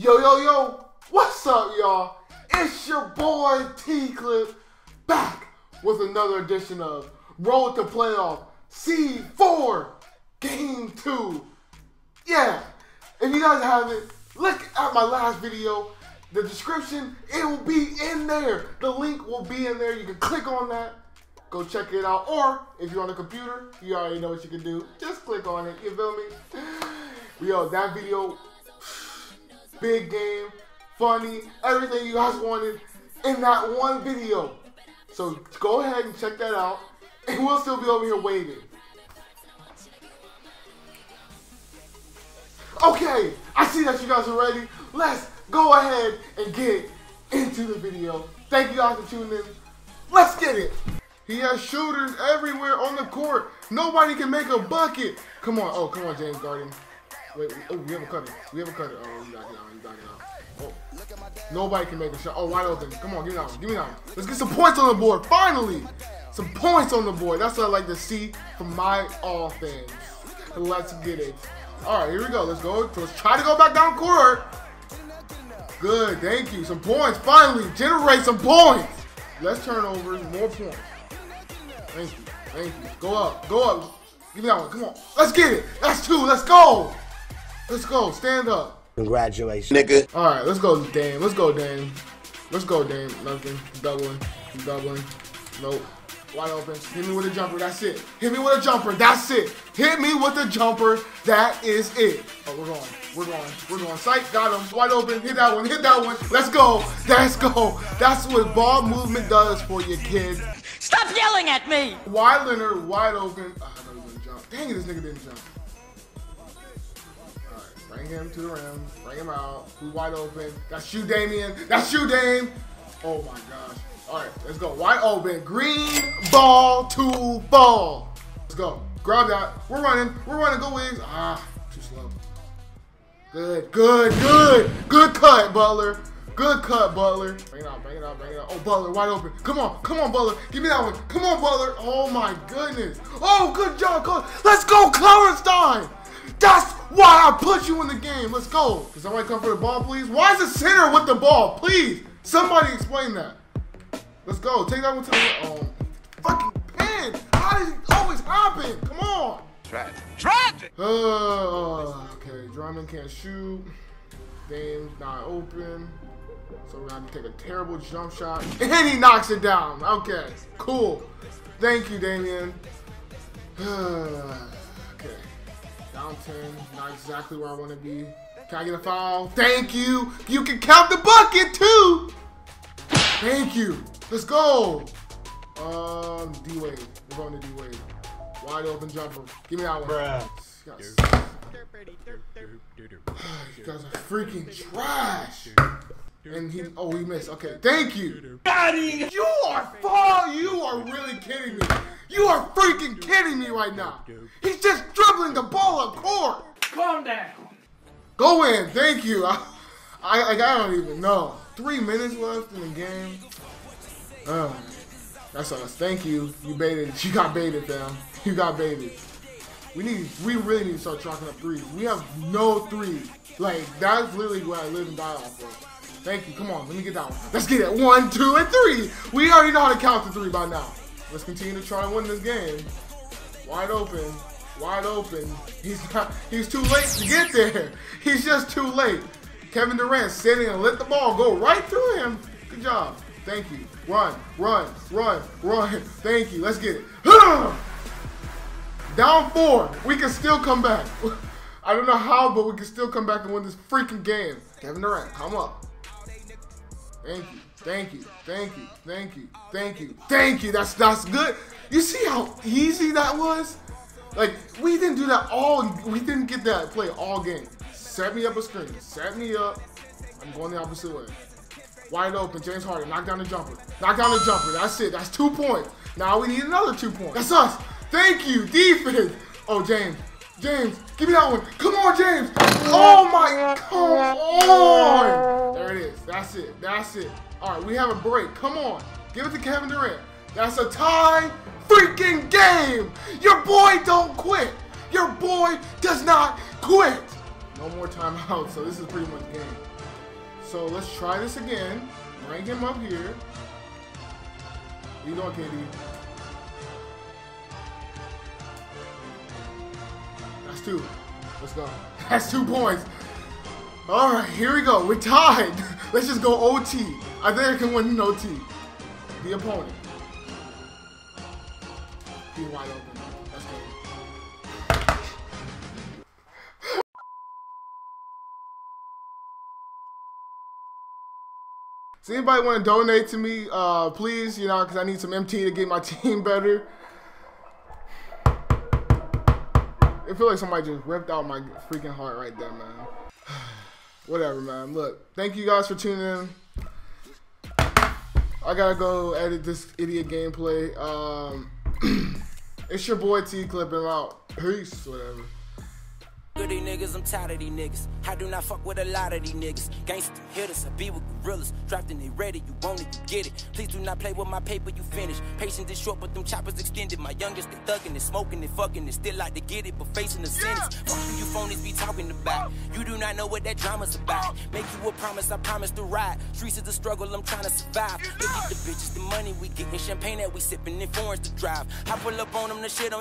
Yo, yo, yo, what's up, y'all? It's your boy T Clip back with another edition of Road to Playoff C4 Game 2. Yeah, if you guys haven't, look at my last video. The description, it will be in there. The link will be in there. You can click on that, go check it out. Or if you're on a computer, you already know what you can do. Just click on it. You feel me? Yo, that video big game, funny, everything you guys wanted in that one video. So go ahead and check that out, and we'll still be over here waiting. Okay, I see that you guys are ready. Let's go ahead and get into the video. Thank you guys for tuning in. Let's get it. He has shooters everywhere on the court. Nobody can make a bucket. Come on. Oh, come on, James Harden. Wait, oh, we have a cutter. We have a cutter. Oh, he's backing out. He's backing out. Oh. Nobody can make a shot. Oh, wide open. Come on, give me that one. Give me that one. Let's get some points on the board. Finally! Some points on the board. That's what I like to see from my offense. Let's get it. All right, here we go. Let's go. Let's try to go back down court. Good, thank you. Some points. Finally, generate some points. Less turnovers, more points. Thank you. Thank you. Go up. Go up. Give me that one. Come on. Let's get it. That's two. Let's go. Let's go. Stand up. Congratulations. Nigga. All right, let's go, Dame. Let's go, Dame. Let's go, Dame. Nothing. Doubling. Doubling. Nope. Wide open. Hit me with a jumper. That's it. Hit me with a jumper. That's it. Hit me with a jumper. That is it. Oh, we're going. We're going. We're going. Sight. Got him. Wide open. Hit that one. Hit that one. Let's go. Let's go. That's what ball movement does for you, kid. Stop yelling at me! Kawhi Leonard. Wide open. Oh, I thought he was going to jump. Dang it, this nigga didn't jump. Bring him to the rim. Bring him out. Who's wide open? That's you, Damian. That's you, Dame. Oh my gosh. All right, let's go. Wide open. Green ball to ball. Let's go. Grab that. We're running. We're running. Go Wings. Ah, too slow. Good, good, good. Good cut, Butler. Good cut, Butler. Bring it out, bring it out, bring it out. Oh, Butler, wide open. Come on, come on, Butler. Give me that one. Come on, Butler. Oh my goodness. Oh, good job, coach. Let's go, Clarenstein. That's why I put you in the game. Let's go. Can somebody come for the ball, please? Why is the center with the ball? Please. Somebody explain that. Let's go. Take that one to the oh, fucking pin. How does it always happen? Come on. Tragic. Tragic. Uh, okay. Drummond can't shoot. Dame's not open. So we're gonna take a terrible jump shot. And he knocks it down. Okay. Cool. Thank you, Damian. okay. Down 10, not exactly where I want to be. Can I get a foul? Thank you. You can count the bucket too. Thank you. Let's go. Um, D Wade. We're going to D Wade. Wide open jumper. Give me that one. Bruh. You guys, you guys are freaking trash. And he, oh, he missed. Okay, thank you. Daddy, You are far. You are really kidding me. You are freaking kidding me right now. He's just dribbling the ball up court. Calm down. Go in. Thank you. I, I, like, I don't even know. Three minutes left in the game. Oh, that's us. Thank you. You baited. You got baited, fam. You got baited. We need. We really need to start chalking up threes. We have no threes. Like that's literally what I live and die off of. Thank you. Come on, let me get that one. Let's get it. One, two, and three. We already know how to count to three by now. Let's continue to try to win this game. Wide open. Wide open. He's not. He's too late to get there. He's just too late. Kevin Durant sitting and let the ball go right through him. Good job. Thank you. Run, run, run, run. Thank you. Let's get it. Down four. We can still come back. I don't know how, but we can still come back and win this freaking game. Kevin Durant, come up. Thank you. Thank you. Thank you. Thank you. Thank you. Thank you. That's that's good. You see how easy that was? Like we didn't do that all we didn't get that play all game. Set me up a screen. Set me up. I'm going the opposite way. Wide open, James Harden. Knock down the jumper. Knock down the jumper. That's it. That's two points. Now we need another two points. That's us. Thank you. Defense. Oh, James. James, give me that one. Come on, James. Oh my, come on. There it is. That's it. That's it. All right, we have a break. Come on. Give it to Kevin Durant. That's a tie freaking game. Your boy don't quit. Your boy does not quit. No more timeouts, so this is pretty much game. So let's try this again. Bring him up here. You doing, KD? That's two. Let's go. That's two points. All right, here we go. We're tied. Let's just go OT. I think I can win in OT. The opponent. He's wide open. Let's go. Does anybody want to donate to me? Uh, please, you know, because I need some MT to get my team better. I feel like somebody just ripped out my freaking heart right there, man. Whatever, man. Look, thank you guys for tuning in. I gotta go edit this idiot gameplay. Um, it's your boy T clipping out. Peace, whatever. Of these niggas, I'm tired of these niggas. I do not fuck with a lot of these niggas. Gangsta hitters, I be with gorillas. Drafting they ready, you want it, you get it. Please do not play with my paper, you finish. Patience is short, but them choppers extended. My youngest, they thugging, they smoking, they fucking, they still like to get it, but facing the sentence. Fuck you, you phonies be talking about. You do not know what that drama's about. Make you a promise, I promise to ride. Streets is a struggle, I'm trying to survive. Look at the bitches, the money we getting, champagne that we sipping, and foreigns to drive. I pull up on them, the shit on